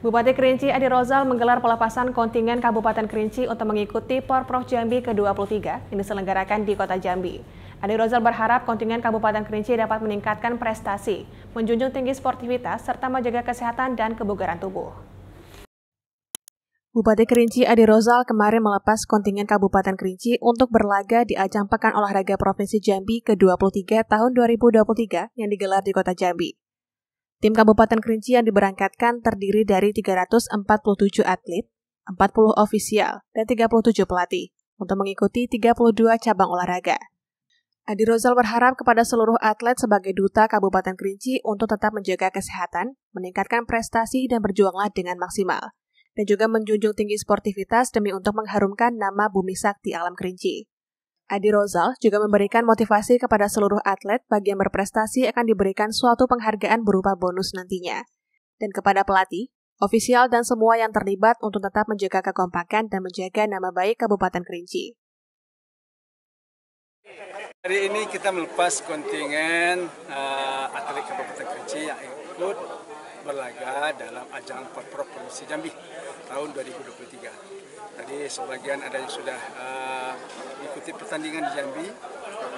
Bupati Kerinci Adi Rozal menggelar pelepasan kontingen Kabupaten Kerinci untuk mengikuti Porprov Jambi ke-23 yang diselenggarakan di Kota Jambi. Adi Rozal berharap kontingen Kabupaten Kerinci dapat meningkatkan prestasi, menjunjung tinggi sportivitas, serta menjaga kesehatan dan kebugaran tubuh. Bupati Kerinci Adi Rozal kemarin melepas kontingen Kabupaten Kerinci untuk berlaga di ajang Pekan Olahraga Provinsi Jambi ke-23 tahun 2023 yang digelar di Kota Jambi. Tim Kabupaten Kerinci yang diberangkatkan terdiri dari 347 atlet, 40 ofisial, dan 37 pelatih untuk mengikuti 32 cabang olahraga. Adi Rozal berharap kepada seluruh atlet sebagai duta Kabupaten Kerinci untuk tetap menjaga kesehatan, meningkatkan prestasi, dan berjuanglah dengan maksimal, dan juga menjunjung tinggi sportivitas demi untuk mengharumkan nama Bumi Sakti Alam Kerinci. Adi Rozal juga memberikan motivasi kepada seluruh atlet bagi yang berprestasi akan diberikan suatu penghargaan berupa bonus nantinya. Dan kepada pelatih, ofisial dan semua yang terlibat untuk tetap menjaga kekompakan dan menjaga nama baik Kabupaten Kerinci. Hari ini kita melepas kontingen uh, atlet Kabupaten Kerinci yang ikut berlaga dalam ajang Porprov Provinsi Jambi tahun 2023. Tadi sebagian ada yang sudah uh, ikuti pertandingan di Jambi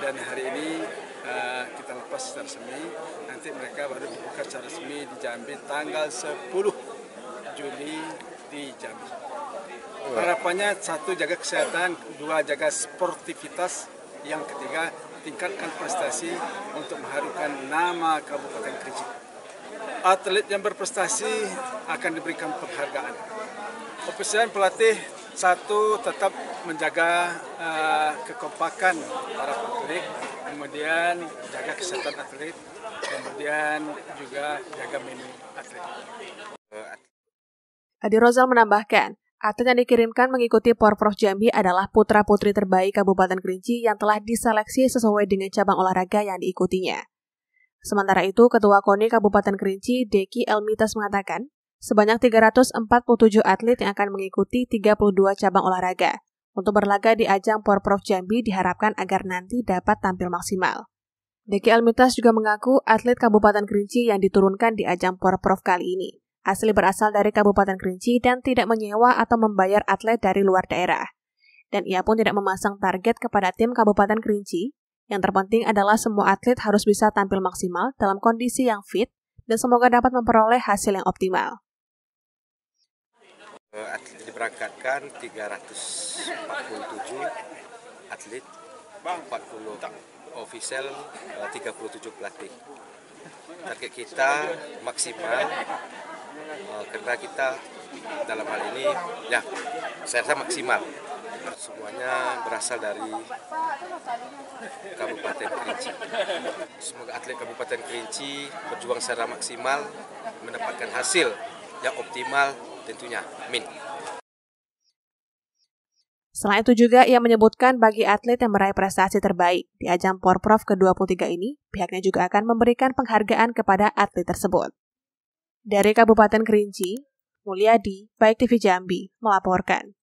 dan hari ini uh, kita lepas secara resmi. Nanti mereka baru dibuka secara resmi di Jambi tanggal 10 Juli di Jambi. Harapannya satu jaga kesehatan, dua jaga sportivitas, yang ketiga tingkatkan prestasi untuk mengharukan nama Kabupaten Kerinci. Atlet yang berprestasi akan diberikan penghargaan. Ofisial pelatih satu tetap menjaga uh, kekompakan para atlet, kemudian jaga kesehatan atlet, kemudian juga jaga menu atlet. Adi Rozal menambahkan, atlet yang dikirimkan mengikuti Porprov Jambi adalah putra-putri terbaik Kabupaten Kerinci yang telah diseleksi sesuai dengan cabang olahraga yang diikutinya. Sementara itu, Ketua KONI Kabupaten Kerinci, Deki Elmitas mengatakan, Sebanyak 347 atlet yang akan mengikuti 32 cabang olahraga. Untuk berlaga di ajang Porprov Jambi diharapkan agar nanti dapat tampil maksimal. Deki Almitas juga mengaku atlet Kabupaten Kerinci yang diturunkan di ajang Porprov kali ini asli berasal dari Kabupaten Kerinci dan tidak menyewa atau membayar atlet dari luar daerah. Dan ia pun tidak memasang target kepada tim Kabupaten Kerinci. Yang terpenting adalah semua atlet harus bisa tampil maksimal dalam kondisi yang fit dan semoga dapat memperoleh hasil yang optimal. Atlet diberangkatkan 347 atlet 40 official 37 eh, pelatih target kita maksimal eh, karena kita dalam hal ini ya saya rasa maksimal semuanya berasal dari Kabupaten Kerinci. Semoga atlet Kabupaten Kerinci berjuang secara maksimal mendapatkan hasil yang optimal tentunya. Amin. Selain itu juga ia menyebutkan bagi atlet yang meraih prestasi terbaik di ajang Porprov ke-23 ini, pihaknya juga akan memberikan penghargaan kepada atlet tersebut. Dari Kabupaten Kerinci, Mulyadi, Baik TV Jambi, melaporkan.